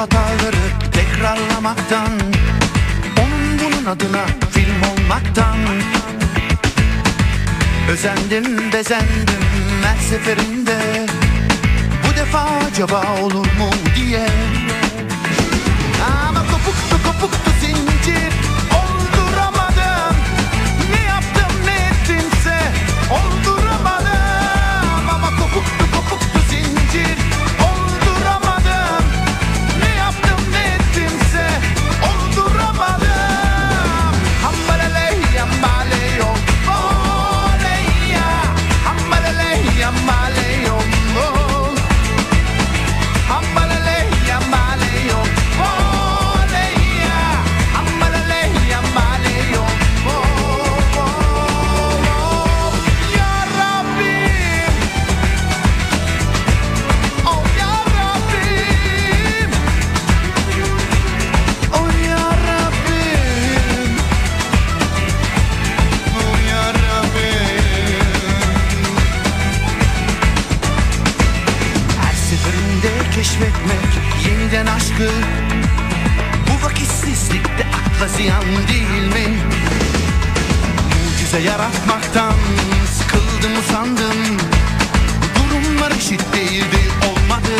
anıları tekrarlamaktan Onun bunun adına film olmaktan. Özendim bezendim her seferinde Bu defa acaba olur mu diye keşfetmek yeniden aşkı. Bu vakitsizlikte akla ziyan değil mi? Mucize yaratmaktan sıkıldım usandım. Durumlar eşit değildi olmadı